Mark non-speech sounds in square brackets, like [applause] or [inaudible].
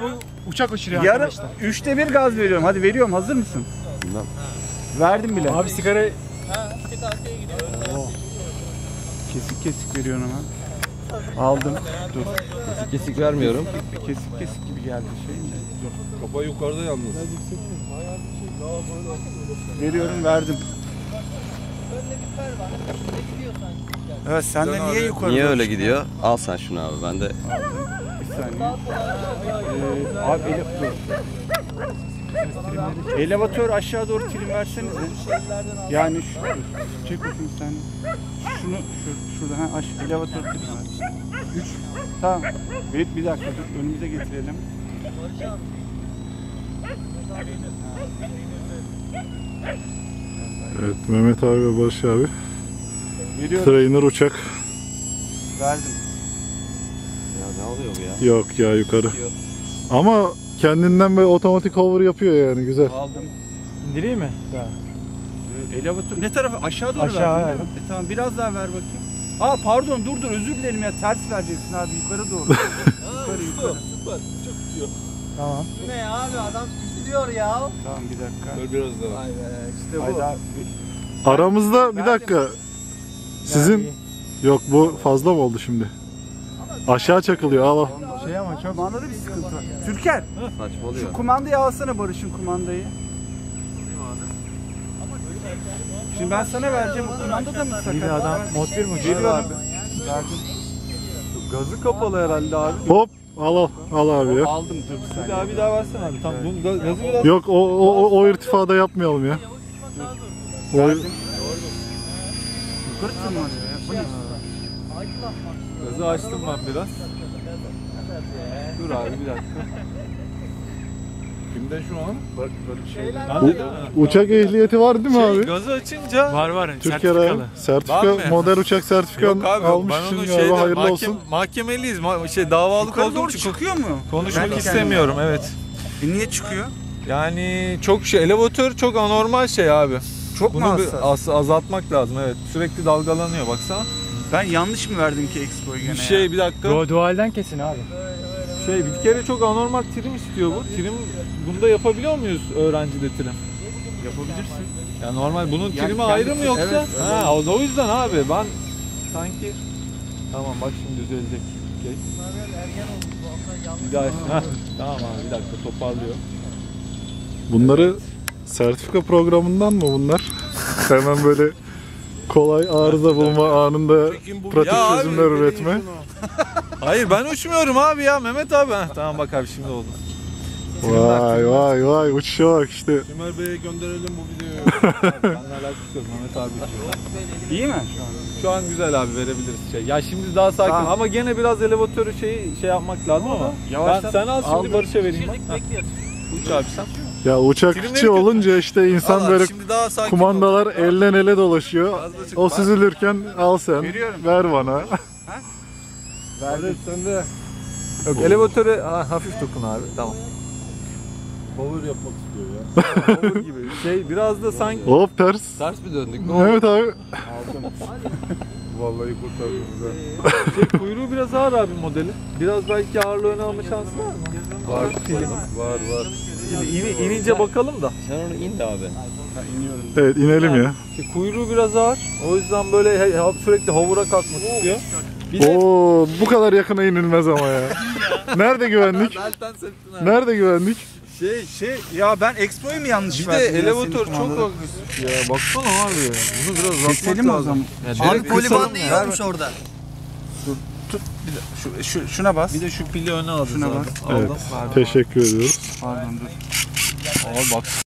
Bu uçak uçuruyor Yarım, arkadaşlar. üçte bir gaz veriyorum. Hadi veriyorum. Hazır mısın? Verdim bile. Abi sigara Kesik kesik veriyorsun ama. Aldım. Dur. Kesik vermiyorum. Kesik kesik gibi geldi şey mi? Dur. Kafa yukarıda yalnız. Veriyorum verdim. Evet sen de niye yukarı Niye öyle gidiyor? Al sen şunu abi. Ben de saniye. Ee, abi ele, dur. Elevatör aşağı doğru trim versenize. Yani şu, çek bakayım sen. Şunu şu, şurada ha aş elevatör trim ver. Üç. Tamam. Evet bir dakika dur önümüze getirelim. Evet Mehmet abi ve Barış abi. Veriyorum. Trainer uçak. Verdim. Ya ne oluyor bu ya? Yok ya yukarı. Ama kendinden böyle otomatik hover yapıyor yani güzel. Aldım. indireyim mi? Ee, Elevatör ne tarafa? Aşağı doğru Aşağı, verdin, evet. E, tamam biraz daha ver bakayım. Aa pardon dur dur özür dilerim ya ters vereceksin abi yukarı doğru. [laughs] yukarı yukarı. Tamam. Ne ya abi adam üzülüyor ya. Tamam bir dakika. Ver biraz daha. Vay be işte bu. Hayda. Aramızda bir dakika. Sizin yok bu fazla mı oldu şimdi? Aşağı çakılıyor al al. Şey ama çok Kumandada bir sıkıntı var. Türker Saçmalıyor. şu kumandayı alsana Barış'ın kumandayı. Şimdi ben sana vereceğim o kumanda da mı sakat? iyi bir adam. Mod 1 mi uçuyor? Veriyorum. Verdim. Gazı kapalı herhalde abi. Hop al al al abi ya. Aldım dur bir daha bir daha versene abi. Tam bunun gaz- gazı biraz Yok o o, o, o irtifada yapmayalım ya. O, Yukarı tırmanıyor ya. Bu ne? Gazı açtım ben biraz. Dur abi bir dakika. Kimde şu an? Bak bak şey. Mi? uçak ehliyeti var değil mi abi? Gazı açınca Var var. Türkiye'de sertifikalı. sertifika, Var mı? model uçak sertifikan Yok abi yok. almış ben onu için şeyde galiba hayırlı mahkem- olsun. mahkemeliyiz. Ma- şey davalık Yukarı olduğum doğru için çıkıyor mu? konuşmak istemiyorum evet. E niye çıkıyor? Yani çok şey elevatör çok anormal şey abi. Çok mu Bunu bir hassas? az- azaltmak lazım evet. Sürekli dalgalanıyor baksana. Ben yanlış mı verdim ki Expo'yu gene Bir ya? şey bir dakika. Du- dualden kesin abi. Şey bir kere çok anormal trim istiyor bu. Trim bunda yapabiliyor muyuz öğrencide trim? Yapabilirsin. Ya normal bunun Yani trimi ayrı mı yoksa? evet, öyle ha o, o yüzden abi ben sanki Tamam bak şimdi düzelecek. Okey. Bir daha [laughs] Heh, tamam abi bir dakika toparlıyor. Bunları sertifika programından mı bunlar? [laughs] Hemen böyle kolay arıza bulma anında pratik Ya abi, çözümler üretme. Hayır ben uçmuyorum abi ya Mehmet abi. Heh, tamam bak abi şimdi oldu. Vay vay vay uçuşa bak işte. Ömer Bey'e gönderelim bu videoyu. [laughs] Benimle alakası yok Mehmet abi uçuyor. İyi mi şu an? Şu an güzel abi verebiliriz şey. Ya şimdi daha sakin Tamam. ama gene biraz elevatörü şey şey yapmak lazım ama. Yavaştan ben sen al şimdi. Barış'a vereyim bak. Heh. Uç abi sen. Ya uçakçı olunca işte insan Al abi, böyle şimdi daha sakin kumandalar ol. elden ele dolaşıyor. Çık- O süzülürken al sen. Veriyorum. Ver bana. Barış sen de. Yok elevatöre ha, hafif dokun abi. Tamam. Power yapmak istiyor ya. [laughs] Olur gibi. Şey biraz da sanki Hop ters. Ters mi döndük? Ne oldu? Evet abi. [laughs] Vallahi kurtardınız ha. [laughs] şey, kuyruğu biraz ağır abi modeli. Biraz belki ağırlığını alma şansı var mı? Var, var, var. İni, inince bakalım da. Sen onu in de abi. Evet inelim ya. İşte kuyruğu biraz ağır. O yüzden böyle sürekli hovura kalkmak istiyor. Bir de Oo bu kadar yakına inilmez ama ya. [laughs] Nerede güvenlik? Nerede güvenlik? Şey şey ya ben Expo'yu mu yanlış Bir de verdim? ya elevatör senin çok agresif ya. Baksana abi. Bunu biraz uzatmak Keselim o lazım. zaman. Ya Abi direkt kısalım ya. yiyormuş orada. Şu, şu, şuna bas. Bir de şu pili öne alacağız Şuna bak. Aldım. Evet. Teşekkür ediyoruz. Pardon dur. Abi bak